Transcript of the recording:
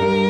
you.